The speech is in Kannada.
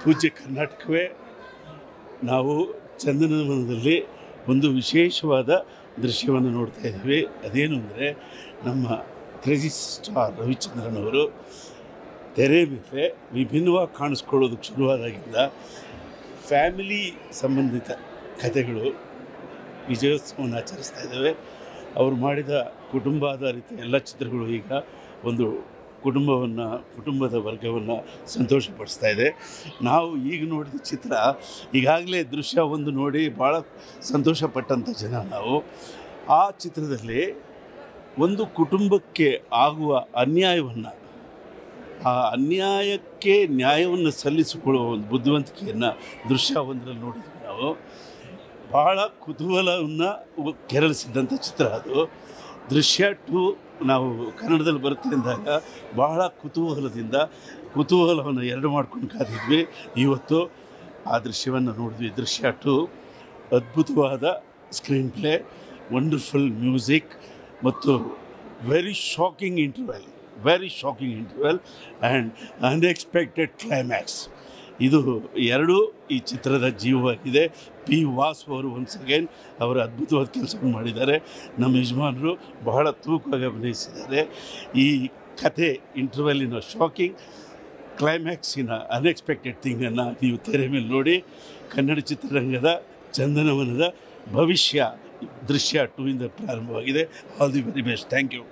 ಪೂಜ್ಯ ಕರ್ನಾಟಕವೇ ನಾವು ಚಂದನವನದಲ್ಲಿ ಒಂದು ವಿಶೇಷವಾದ ದೃಶ್ಯವನ್ನು ನೋಡ್ತಾ ಇದ್ದೀವಿ. ಅದೇನು ಅಂದರೆ ನಮ್ಮ ಕ್ರೇಜಿ ಸ್ಟಾರ್ ರವಿಚಂದ್ರನ್ ಅವರು ತೆರೆ ಮೇಲೆ ವಿಭಿನ್ನವಾಗಿ ಕಾಣಿಸ್ಕೊಳ್ಳೋದಕ್ಕೆ ಶುರುವಾದಾಗಿಂದ ಫ್ಯಾಮಿಲಿ ಸಂಬಂಧಿತ ಕಥೆಗಳು ವಿಜಯೋತ್ಸವವನ್ನು ಆಚರಿಸ್ತಾ ಇದ್ದಾವೆ. ಅವರು ಮಾಡಿದ ಕುಟುಂಬಾಧಾರಿತ ಎಲ್ಲ ಚಿತ್ರಗಳು ಈಗ ಒಂದು ಕುಟುಂಬವನ್ನು, ಕುಟುಂಬದ ವರ್ಗವನ್ನು ಸಂತೋಷಪಡಿಸ್ತಾ ಇದೆ. ನಾವು ಈಗ ನೋಡಿದ ಚಿತ್ರ, ಈಗಾಗಲೇ ದೃಶ್ಯ ಒಂದು ನೋಡಿ ಭಾಳ ಸಂತೋಷಪಟ್ಟಂಥ ಜನ ನಾವು. ಆ ಚಿತ್ರದಲ್ಲಿ ಒಂದು ಕುಟುಂಬಕ್ಕೆ ಆಗುವ ಅನ್ಯಾಯವನ್ನು, ಆ ಅನ್ಯಾಯಕ್ಕೆ ನ್ಯಾಯವನ್ನು ಸಲ್ಲಿಸಿಕೊಳ್ಳುವ ಒಂದು ಬುದ್ಧಿವಂತಿಕೆಯನ್ನು ದೃಶ್ಯ ಒಂದರಲ್ಲಿ ನೋಡಿದ್ವಿ ನಾವು. ಭಾಳ ಕುತೂಹಲವನ್ನು ಕೆರಳಿಸಿದ್ದಂಥ ಚಿತ್ರ ಅದು. ದೃಶ್ಯ ಟು ನಾವು ಕನ್ನಡದಲ್ಲಿ ಬರುತ್ತೆ ಅಂದಾಗ ಬಹಳ ಕುತೂಹಲದಿಂದ ಕುತೂಹಲವನ್ನು ಎರಡು ಮಾಡ್ಕೊಂಡು ಕಾದಿದ್ವಿ. ಇವತ್ತು ಆ ದೃಶ್ಯವನ್ನು ನೋಡಿದ್ವಿ. ದೃಶ್ಯ ಟು. ಅದ್ಭುತವಾದ ಸ್ಕ್ರೀನ್ ಪ್ಲೇ ವಂಡರ್ಫುಲ್ ಮ್ಯೂಸಿಕ್ ಮತ್ತು very shocking interval very shocking interval and unexpected climax ಇದು ಎರಡೂ ಈ ಚಿತ್ರದ ಜೀವವಾಗಿದೆ. ಪಿ ವಾಸು ಅವರು ಒನ್ಸ್ ಅಗೇನ್ ಅವರು ಅದ್ಭುತವಾದ ಕೆಲಸವನ್ನು ಮಾಡಿದ್ದಾರೆ. ನಮ್ಮ ಯಜಮಾನರು ಬಹಳ ತೂಕವಾಗಿ ಅಭಿನಯಿಸಿದ್ದಾರೆ. ಈ ಕಥೆ ಇಂಟರ್ವೆಲ್ಲಿನ ಶಾಕಿಂಗ್ ಕ್ಲೈಮ್ಯಾಕ್ಸಿನ ಅನ್ಎಕ್ಸ್ಪೆಕ್ಟೆಡ್ ಥಿಂಗನ್ನು ನೀವು ತೆರೆ ಮೇಲೆ ನೋಡಿ, ಕನ್ನಡ ಚಿತ್ರರಂಗದ ಚಂದನವನದ ಭವಿಷ್ಯ ದೃಶ್ಯ ಟೂ ಇಂದ ಪ್ರಾರಂಭವಾಗಿದೆ. All the very best thank you